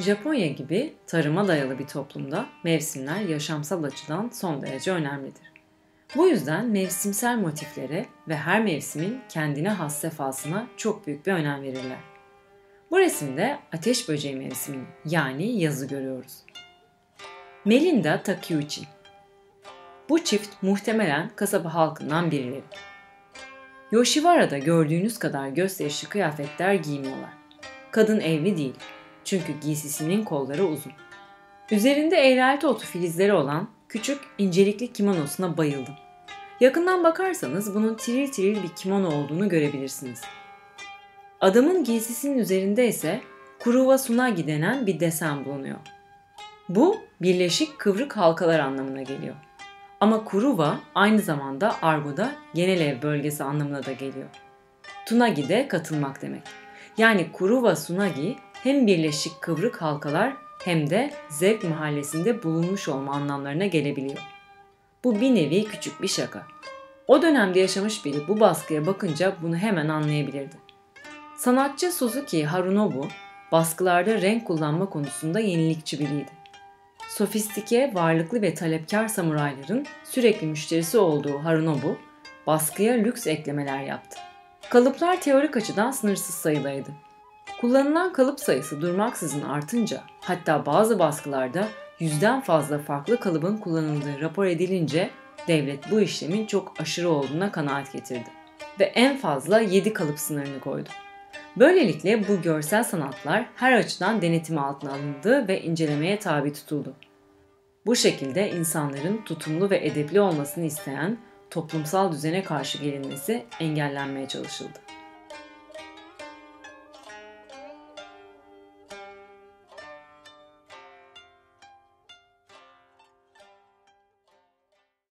Japonya gibi tarıma dayalı bir toplumda mevsimler yaşamsal açıdan son derece önemlidir. Bu yüzden mevsimsel motiflere ve her mevsimin kendine has sefasına çok büyük bir önem verirler. Bu resimde ateş böceği mevsimini yani yazı görüyoruz. Melinda Takeuchi Bu çift muhtemelen kasaba halkından birileri. Yoshiwara'da gördüğünüz kadar gösterişli kıyafetler giymiyorlar. Kadın evli değil çünkü giysisinin kolları uzun. Üzerinde eğrelti otu filizleri olan küçük incelikli kimonosuna bayıldım. Yakından bakarsanız bunun tiril tiril bir kimono olduğunu görebilirsiniz. Adamın giysisinin üzerinde ise Kuruva Sunagi denen bir desen bulunuyor. Bu birleşik kıvrık halkalar anlamına geliyor. Ama Kuruva aynı zamanda argoda genel ev bölgesi anlamına da geliyor. Tunagi de katılmak demek. Yani Kuruva Sunagi hem birleşik kıvrık halkalar hem de zevk mahallesinde bulunmuş olma anlamlarına gelebiliyor. Bu bir nevi küçük bir şaka. O dönemde yaşamış biri bu baskıya bakınca bunu hemen anlayabilirdi. Sanatçı Suzuki Harunobu, baskılarda renk kullanma konusunda yenilikçi biriydi. Sofistike, varlıklı ve talepkar samurayların sürekli müşterisi olduğu Harunobu, baskıya lüks eklemeler yaptı. Kalıplar teorik açıdan sınırsız sayıdaydı. Kullanılan kalıp sayısı durmaksızın artınca, hatta bazı baskılarda yüzden fazla farklı kalıbın kullanıldığı rapor edilince devlet bu işlemin çok aşırı olduğuna kanaat getirdi ve en fazla 7 kalıp sınırını koydu. Böylelikle bu görsel sanatlar her açıdan denetim altına alındı ve incelemeye tabi tutuldu. Bu şekilde insanların tutumlu ve edepli olmasını isteyen toplumsal düzene karşı gelinmesi engellenmeye çalışıldı.